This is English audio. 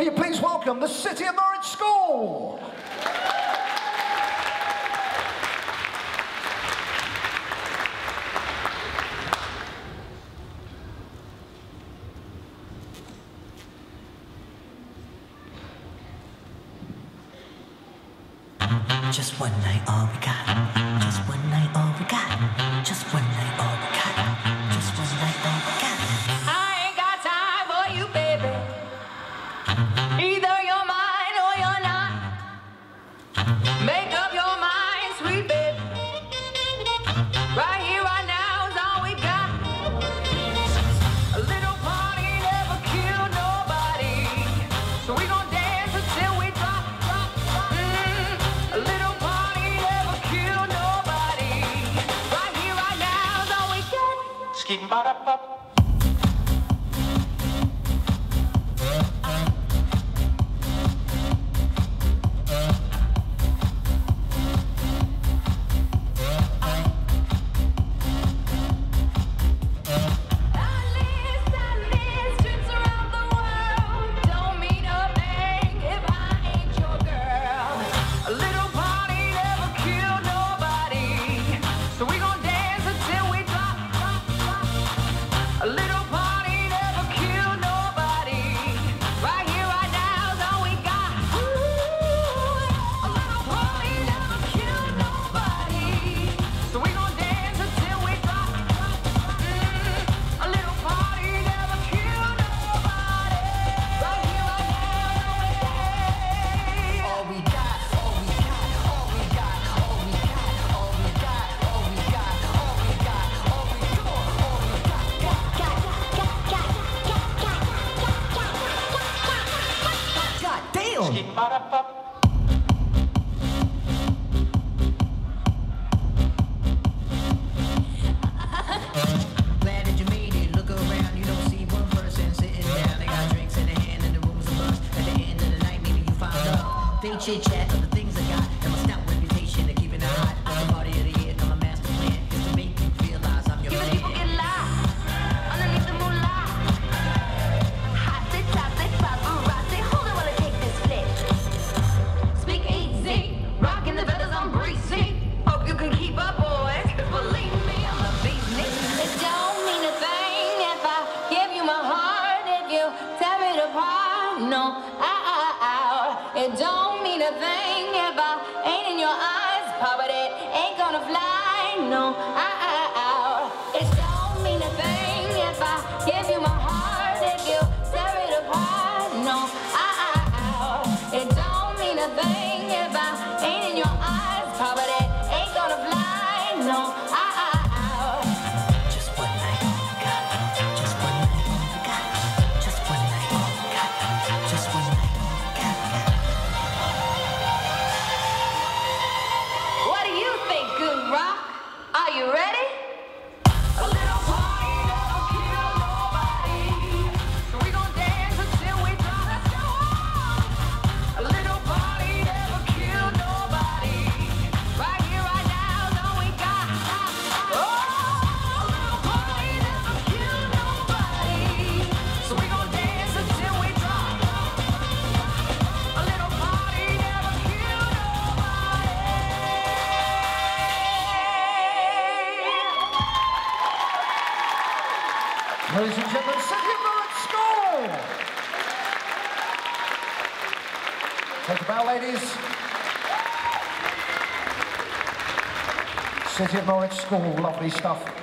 Will you please welcome the City of Norwich School? Just one night, all we got. Just one night. Kimbara pop. chit chat the things I got and my stout reputation of keeping it hot. I'm the party of the year and master plan to make you realize I'm your Even underneath the moonlight. Hot hold it while I take this. Speak rocking the feathers, I'm breezy. Hope you can keep up, boys. Believe me, I'm a beast. It don't mean a thing if I give you my heart. You tear it apart, no, I, I, I, it don't a thing about ain't in your eyes, Papa, that ain't gonna fly, no, I, I, I. Ladies and gentlemen, City of Norwich School! Take a bow, ladies. City of Norwich School, lovely stuff.